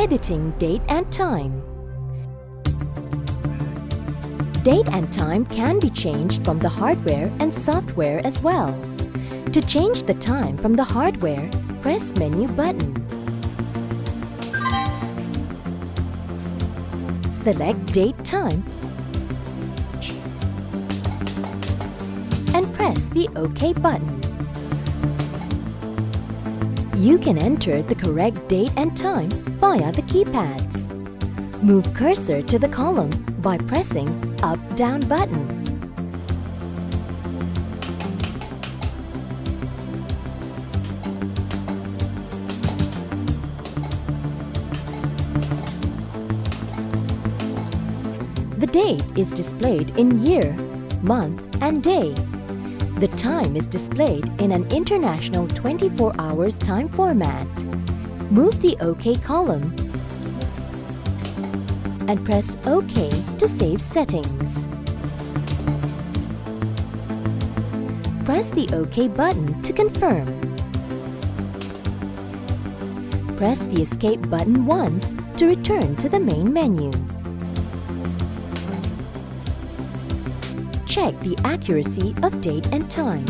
Editing date and time. Date and time can be changed from the hardware and software as well. To change the time from the hardware, press menu button. Select date time and press the OK button. You can enter the correct date and time via the keypads. Move cursor to the column by pressing up-down button. The date is displayed in year, month and day. The time is displayed in an international 24 hours time format. Move the OK column and press OK to save settings. Press the OK button to confirm. Press the Escape button once to return to the main menu. Check the accuracy of date and time.